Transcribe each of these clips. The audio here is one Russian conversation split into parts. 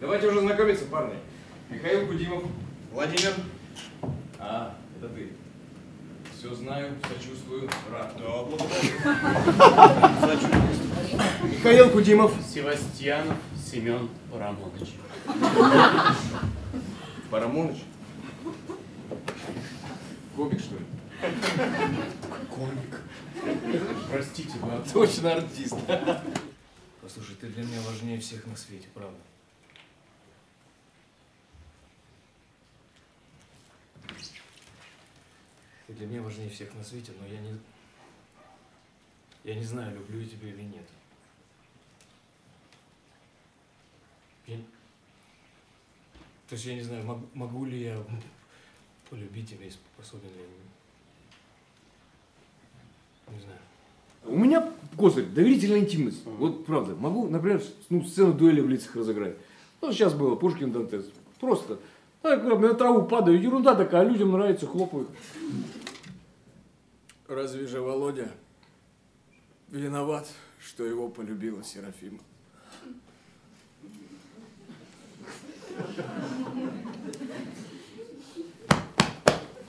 Давайте уже знакомиться, парни. Михаил Кудимов. Владимир. А, это ты. Все знаю, сочувствую, рад. Да, благодарю. Михаил Кудимов. Севастьянов Семен Парамонович. Парамоныч. Комик, что ли? Комик. Простите, вы об- Точно артист. Послушай, ты для меня важнее всех на свете, правда. Ты для меня важнее всех на свете, но я не... Я не знаю, люблю я тебя или нет. Я... То есть я не знаю, мог- могу ли я полюбить тебя и способен ли я... Не знаю. У меня козырь, доверительная интимность. Вот правда. Могу, например, ну, сцену дуэли в лицах разыграть. Ну, сейчас было Пушкин Дантес. Просто. Так, на траву падаю, ерунда такая, людям нравится, хлопают. Разве же Володя виноват, что его полюбила Серафима?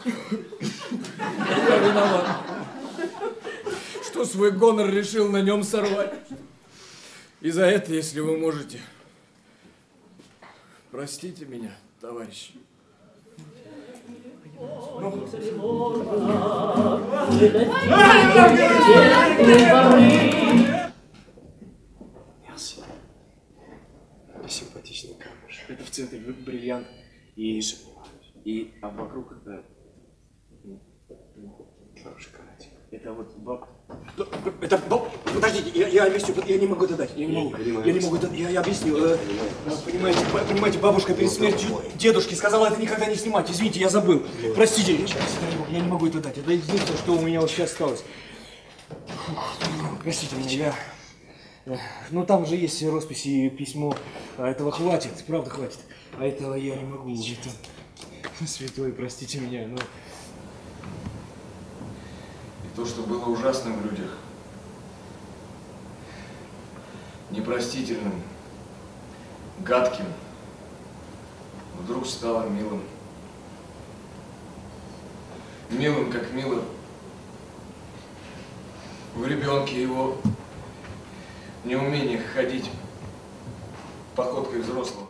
Я виноват, что свой гонор решил на нем сорвать. И за это, если вы можете, простите меня, товарищи. Мерси. Симпатичный камыш. Это в центре бриллиант. И, и а вокруг это Это вот баб... Это баб... Подождите, я, я объясню, я не могу это дать, я не могу. Я не могу это, я, я объясню. э, э, Понимаете, по- понимаете, бабушка перед смертью дедушки сказала это никогда не снимать. Извините, я забыл. Простите, я не могу- я не могу это дать. Это единственное, что у меня вот сейчас осталось. Простите меня, я... э, Ну, там же есть роспись и письмо. А этого хватит, правда хватит. А этого я не могу. Это... Святой, простите меня, но... То, что было ужасным в людях, непростительным, гадким, вдруг стало милым. Милым, как мило в ребенке его неумение ходить походкой взрослого.